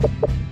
you